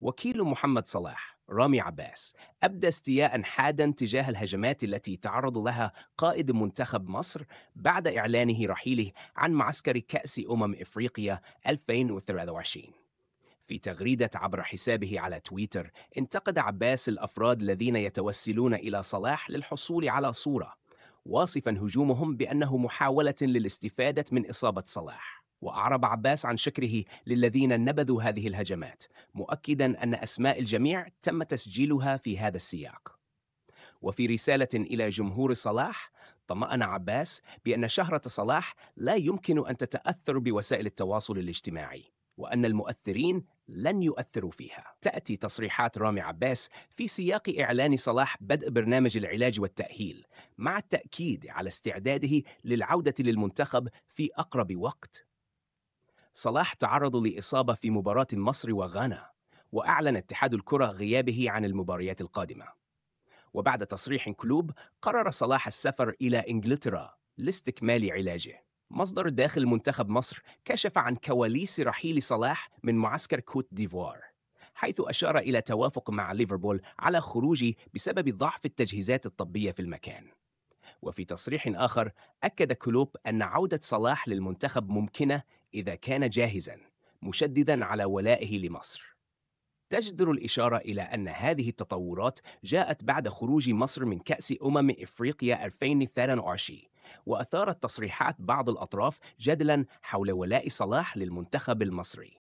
وكيل محمد صلاح رامي عباس أبدى استياء حادا تجاه الهجمات التي تعرض لها قائد منتخب مصر بعد إعلانه رحيله عن معسكر كأس أمم إفريقيا 2023 في تغريدة عبر حسابه على تويتر انتقد عباس الأفراد الذين يتوسلون إلى صلاح للحصول على صورة. واصفا هجومهم بأنه محاولة للاستفادة من إصابة صلاح. وأعرب عباس عن شكره للذين نبذوا هذه الهجمات مؤكدا أن أسماء الجميع تم تسجيلها في هذا السياق. وفي رسالة إلى جمهور صلاح طمأن عباس بأن شهرة صلاح لا يمكن أن تتأثر بوسائل التواصل الاجتماعي وأن المؤثرين لن يؤثروا فيها. تأتي تصريحات رامي عباس في سياق إعلان صلاح بدء برنامج العلاج والتأهيل، مع التأكيد على استعداده للعودة للمنتخب في أقرب وقت. صلاح تعرض لإصابة في مباراة مصر وغانا، وأعلن اتحاد الكرة غيابه عن المباريات القادمة. وبعد تصريح كلوب قرر صلاح السفر إلى إنجلترا لاستكمال علاجه. مصدر داخل منتخب مصر كشف عن كواليس رحيل صلاح من معسكر كوت ديفوار حيث أشار إلى توافق مع ليفربول على خروجه بسبب ضعف التجهيزات الطبية في المكان. وفي تصريح آخر أكد كلوب أن عودة صلاح للمنتخب ممكنة إذا كان جاهزا مشددا على ولائه لمصر. تجدر الإشارة إلى أن هذه التطورات جاءت بعد خروج مصر من كأس أمم إفريقيا 2022 وأثارت تصريحات بعض الأطراف جدلا حول ولاء صلاح للمنتخب المصري.